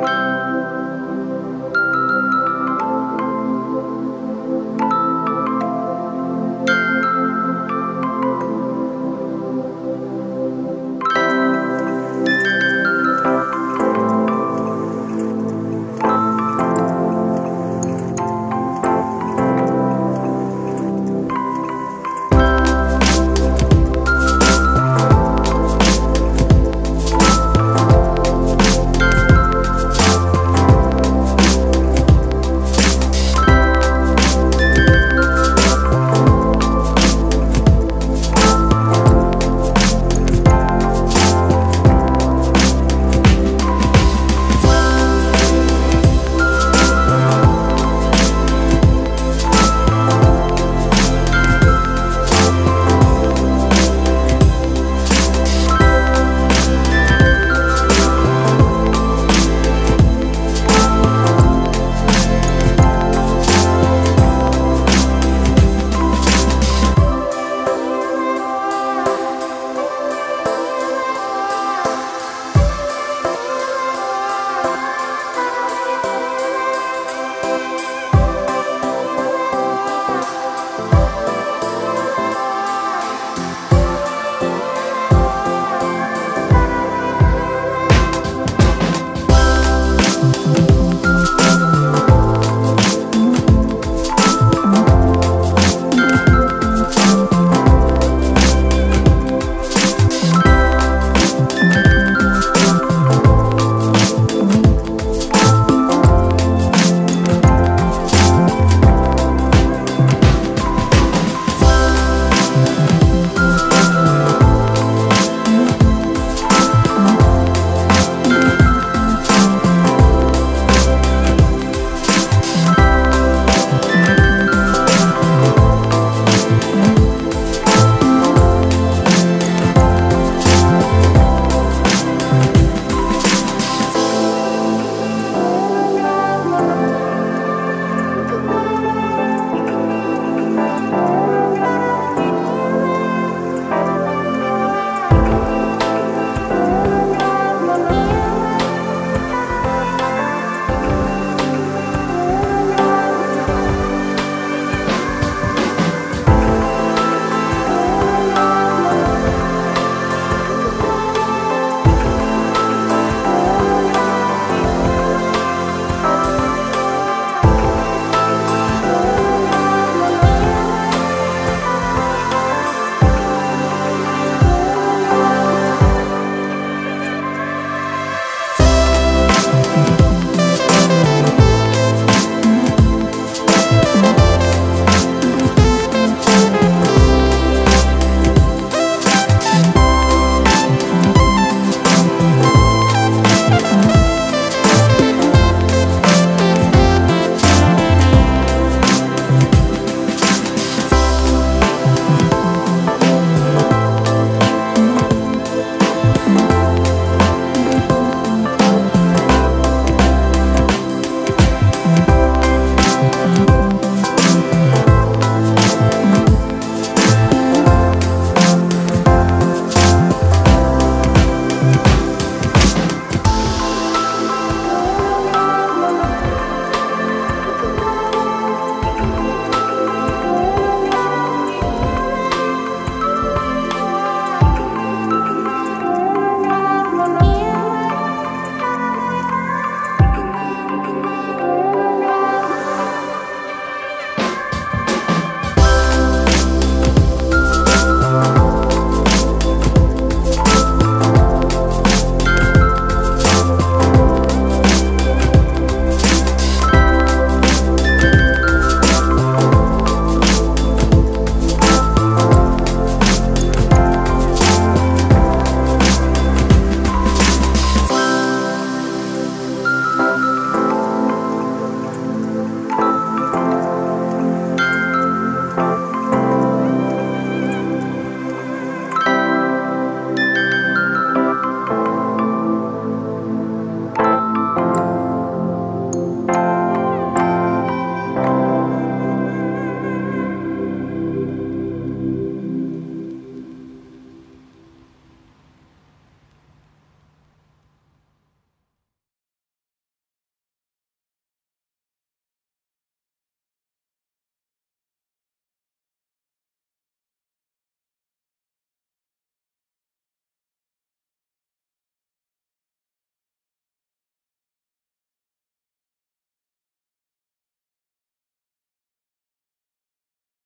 Bye.